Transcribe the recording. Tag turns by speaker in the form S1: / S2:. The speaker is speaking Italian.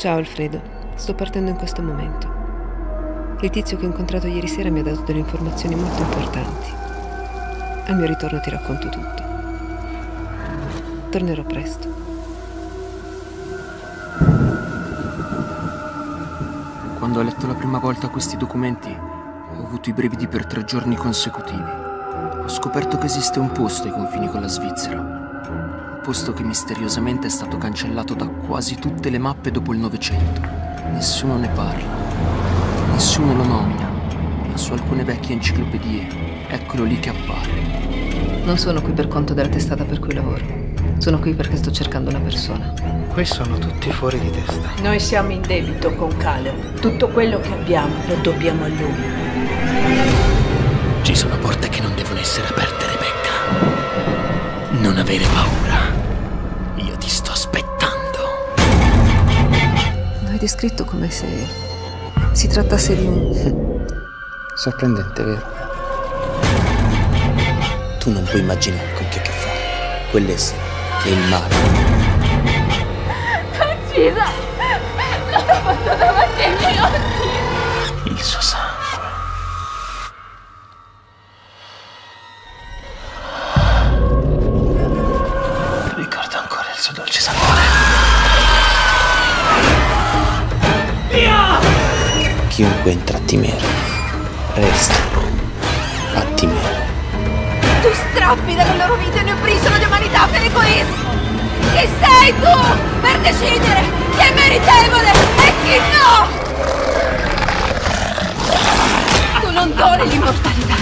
S1: Ciao Alfredo, sto partendo in questo momento. Il tizio che ho incontrato ieri sera mi ha dato delle informazioni molto importanti. Al mio ritorno ti racconto tutto. Tornerò presto.
S2: Quando ho letto la prima volta questi documenti, ho avuto i brividi per tre giorni consecutivi. Ho scoperto che esiste un posto ai confini con la Svizzera. Posto che misteriosamente è stato cancellato da quasi tutte le mappe dopo il Novecento. Nessuno ne parla. Nessuno lo nomina. Ma su alcune vecchie enciclopedie, eccolo lì che appare.
S1: Non sono qui per conto della testata per cui lavoro. Sono qui perché sto cercando una persona.
S3: Qui sono tutti fuori di testa.
S4: Noi siamo in debito con Caleb. Tutto quello che abbiamo lo dobbiamo a lui.
S5: Ci sono porte che non devono essere aperte, Rebecca. Non avere paura.
S1: Descritto come se si trattasse di un...
S3: Sorprendente, vero?
S5: Tu non puoi immaginare con che ha che fare. Quell'essere è il male.
S6: Uccisa!
S5: Chiunque entra a Timere, resta a Timere.
S6: Tu strappi dalle loro vite ne ubrisono di umanità per egoismo! Chi sei tu per decidere chi è meritevole e chi no? Tu non doni l'immortalità!